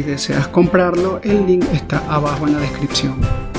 Si deseas comprarlo, el link está abajo en la descripción.